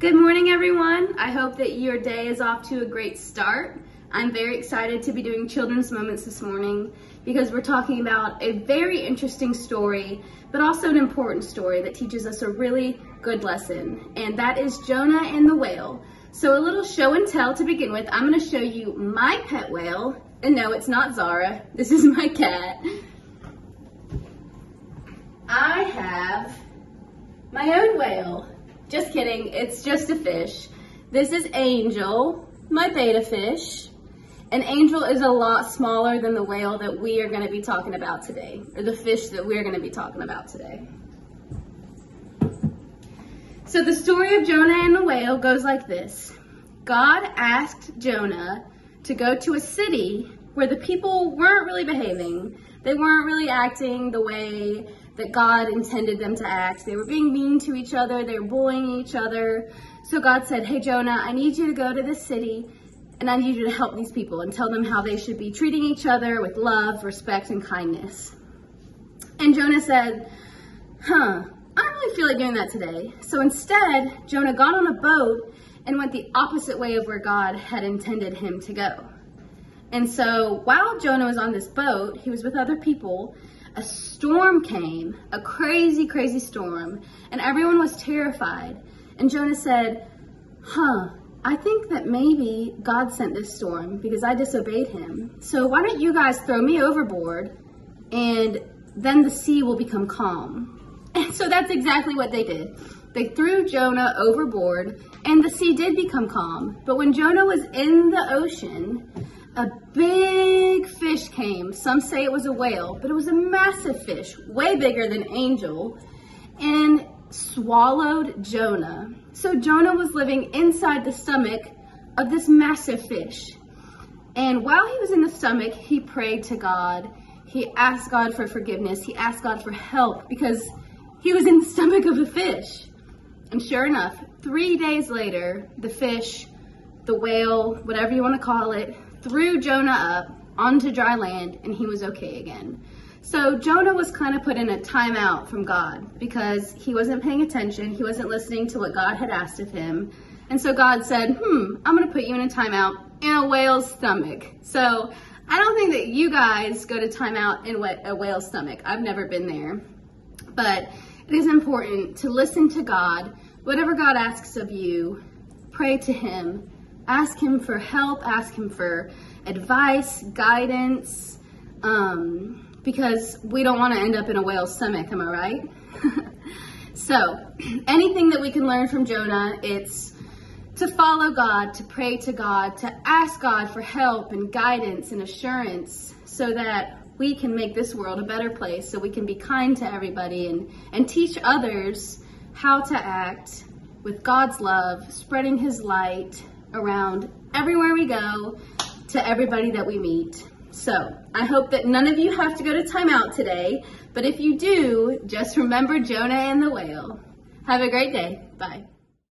Good morning, everyone. I hope that your day is off to a great start. I'm very excited to be doing Children's Moments this morning because we're talking about a very interesting story, but also an important story that teaches us a really good lesson, and that is Jonah and the whale. So, a little show and tell to begin with. I'm going to show you my pet whale, and no, it's not Zara. This is my cat. I have my own whale. Just kidding, it's just a fish. This is Angel, my betta fish. And Angel is a lot smaller than the whale that we are going to be talking about today, or the fish that we're going to be talking about today. So the story of Jonah and the whale goes like this. God asked Jonah to go to a city where the people weren't really behaving. They weren't really acting the way that God intended them to act. They were being mean to each other, they were bullying each other. So God said, Hey, Jonah, I need you to go to this city and I need you to help these people and tell them how they should be treating each other with love, respect, and kindness. And Jonah said, Huh, I don't really feel like doing that today. So instead, Jonah got on a boat and went the opposite way of where God had intended him to go. And so while Jonah was on this boat, he was with other people a storm came, a crazy, crazy storm, and everyone was terrified. And Jonah said, Huh, I think that maybe God sent this storm because I disobeyed him. So why don't you guys throw me overboard and then the sea will become calm? And so that's exactly what they did. They threw Jonah overboard and the sea did become calm. But when Jonah was in the ocean, a big fish came. Some say it was a whale, but it was a massive fish, way bigger than Angel, and swallowed Jonah. So Jonah was living inside the stomach of this massive fish. And while he was in the stomach, he prayed to God. He asked God for forgiveness. He asked God for help because he was in the stomach of a fish. And sure enough, three days later, the fish, the whale, whatever you want to call it, threw Jonah up onto dry land and he was okay again. So Jonah was kind of put in a timeout from God because he wasn't paying attention. He wasn't listening to what God had asked of him. And so God said, hmm, I'm going to put you in a timeout in a whale's stomach. So I don't think that you guys go to timeout in a whale's stomach. I've never been there. But it is important to listen to God. Whatever God asks of you, pray to him ask him for help, ask him for advice, guidance, um, because we don't want to end up in a whale's stomach, am I right? so, anything that we can learn from Jonah, it's to follow God, to pray to God, to ask God for help and guidance and assurance so that we can make this world a better place, so we can be kind to everybody and, and teach others how to act with God's love, spreading His light, around everywhere we go to everybody that we meet. So I hope that none of you have to go to timeout today, but if you do, just remember Jonah and the whale. Have a great day. Bye.